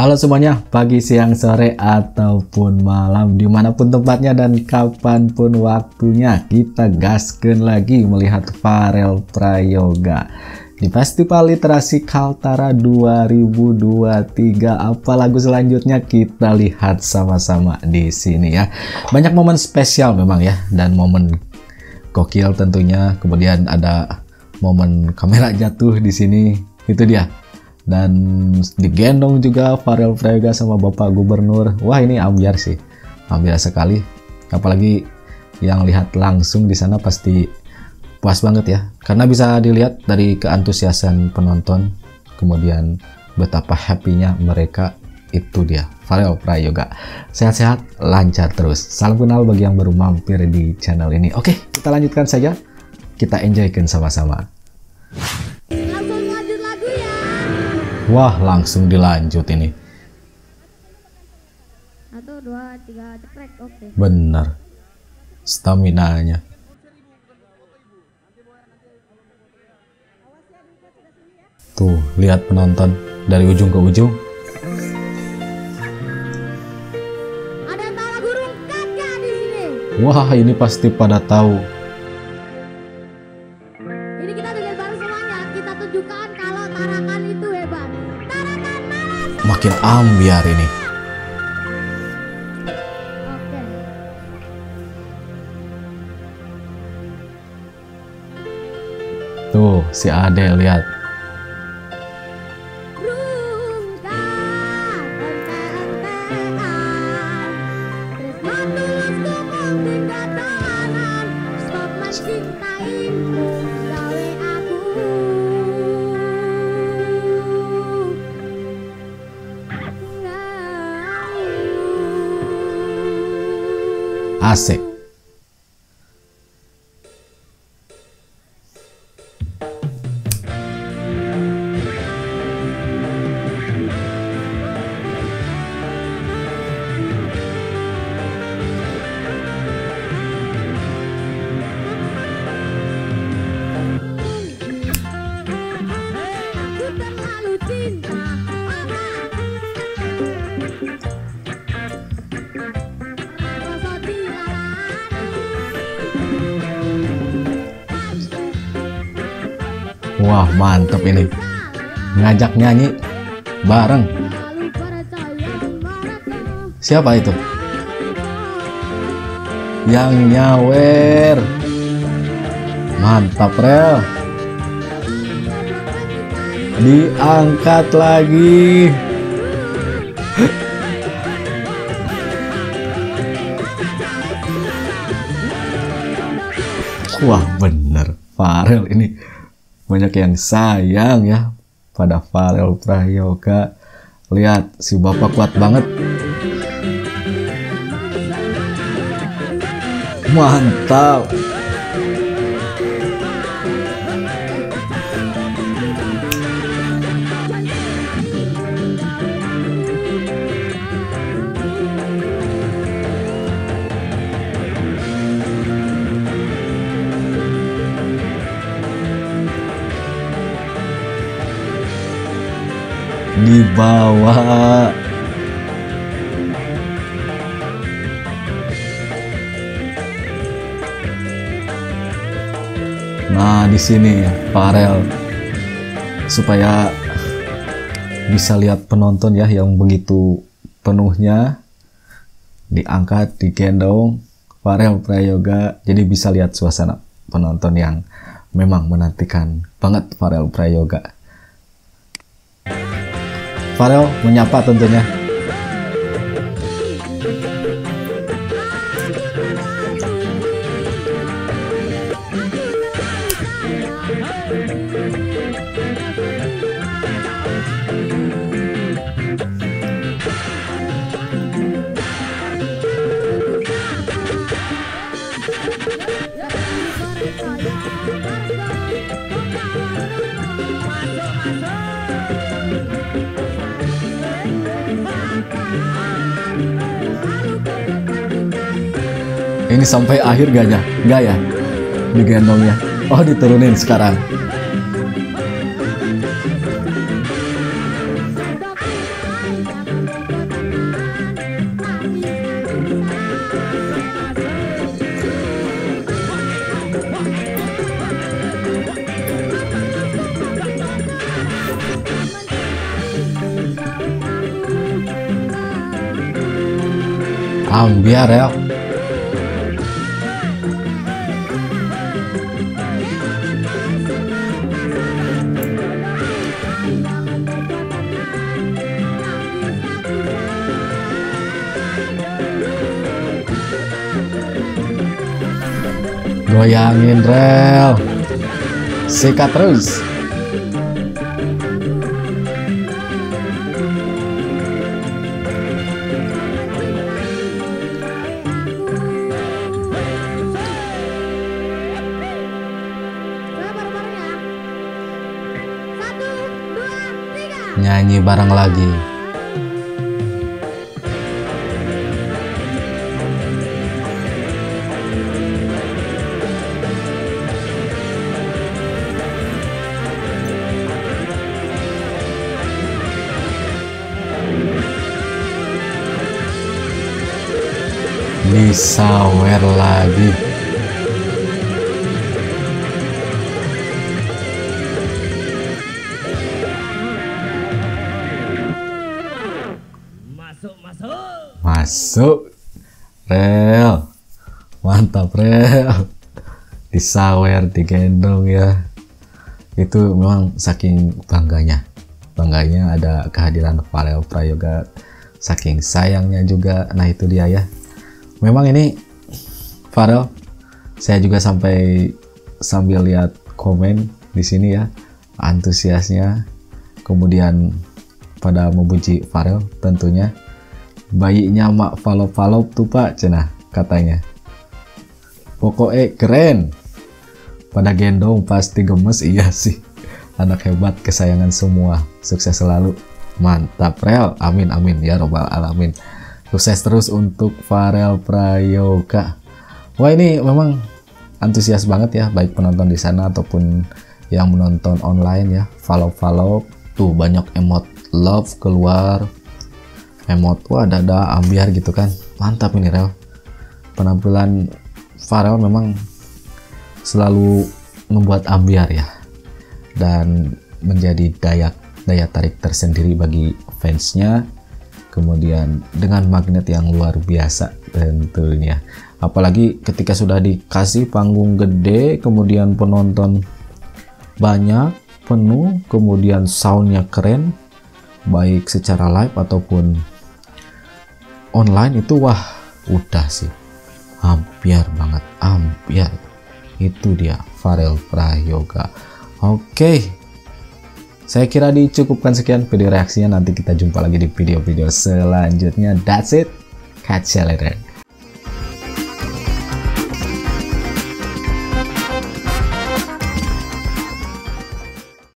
Halo semuanya, pagi, siang, sore, ataupun malam Di mana pun tempatnya dan kapan pun waktunya Kita gaskan lagi melihat Farel Prayoga. Di Festival Literasi Kaltara 2023 Apa lagu selanjutnya? Kita lihat sama-sama di sini ya. Banyak momen spesial memang ya Dan momen gokil tentunya. Kemudian ada momen kamera jatuh di sini. Itu dia dan digendong juga Farel Prayoga sama Bapak Gubernur. Wah ini ambiar sih, ambiar sekali. Apalagi yang lihat langsung di sana pasti puas banget ya, karena bisa dilihat dari keantusiasan penonton, kemudian betapa happy-nya mereka itu dia Farel Prayoga. Sehat-sehat, lancar terus. Salam kenal bagi yang baru mampir di channel ini. Oke, kita lanjutkan saja. Kita enjoykan sama-sama. Wah, langsung dilanjut ini. Satu, dua, tiga, cekrek, oke. Bener. Stamina-nya. Tuh, lihat penonton dari ujung ke ujung. Ada? Wah, ini pasti pada tahu. Makin ambiar ini. Tuh, si Ade lihat. hace. Wah, mantep ini. Ngajak nyanyi bareng. Siapa itu? Yang nyawer. Mantap, Rel. Diangkat lagi. Wah, bener. Farel ini banyak yang sayang ya pada Farel Prayoga. Lihat, si bapak kuat banget. Mantap. Dibawa. Nah, di sini Farel supaya bisa lihat penonton ya yang begitu penuhnya diangkat, digendong Farel Prayoga jadi bisa lihat suasana penonton yang memang menantikan banget Farel Prayoga. Farel menyapa tentunya. Ini sampai akhir gaknya? Gak ya? Digendong ya? Oh diturunin sekarang. Ah, biar ya. Goyangin rel. Sikat terus. Ya. Nyanyi bareng lagi disawer lagi. Masuk, masuk. masuk. Rel. Mantap rel. Disawer digendong ya. Itu memang saking bangganya. Bangganya ada kehadiran Farel Prayoga. Saking sayangnya juga. Nah itu dia ya memang ini Farel saya juga sampai sambil lihat komen di sini ya antusiasnya. Kemudian pada memuji Farel tentunya. Bayinya mak falop falop tuh pak cenah katanya. Pokoknya keren. Pada gendong pasti gemes iya sih. Anak hebat kesayangan semua. Sukses selalu. Mantap rel. Amin amin. Ya robbal alamin sukses terus untuk Farel Prayoga. Wah ini memang antusias banget ya baik penonton di sana ataupun yang menonton online ya. Follow follow. Tuh banyak emot love keluar. Emot wah dada ambiar gitu kan. Mantap ini rel. Penampilan Farel memang selalu membuat ambiar ya dan menjadi daya daya tarik tersendiri bagi fansnya kemudian dengan magnet yang luar biasa tentunya. Apalagi ketika sudah dikasih panggung gede kemudian penonton banyak penuh kemudian soundnya keren baik secara live ataupun online itu wah udah sih. Hampir banget hampir itu dia Farel Prayoga. Oke saya kira dicukupkan sekian video reaksinya. Nanti kita jumpa lagi di video-video selanjutnya. That's it. Catch you later